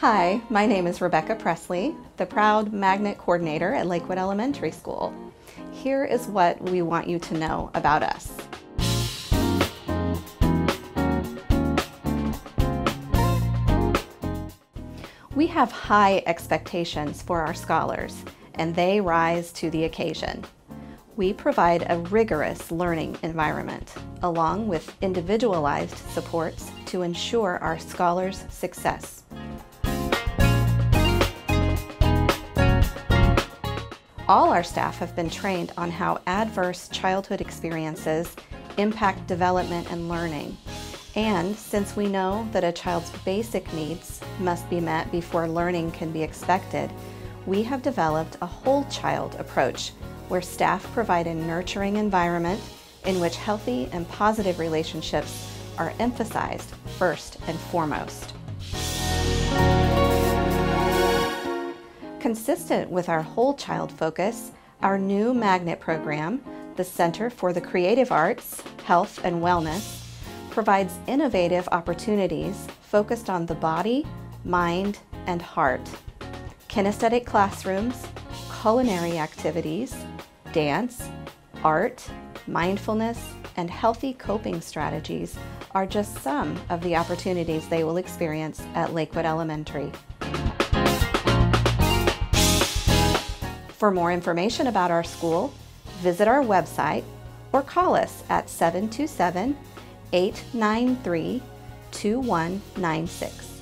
Hi, my name is Rebecca Presley, the proud magnet coordinator at Lakewood Elementary School. Here is what we want you to know about us. We have high expectations for our scholars, and they rise to the occasion. We provide a rigorous learning environment, along with individualized supports to ensure our scholars' success. All our staff have been trained on how adverse childhood experiences impact development and learning. And since we know that a child's basic needs must be met before learning can be expected, we have developed a whole child approach where staff provide a nurturing environment in which healthy and positive relationships are emphasized first and foremost. Consistent with our whole child focus, our new magnet program, the Center for the Creative Arts, Health and Wellness, provides innovative opportunities focused on the body, mind, and heart. Kinesthetic classrooms, culinary activities, dance, art, mindfulness, and healthy coping strategies are just some of the opportunities they will experience at Lakewood Elementary. For more information about our school, visit our website or call us at 727 893 2196.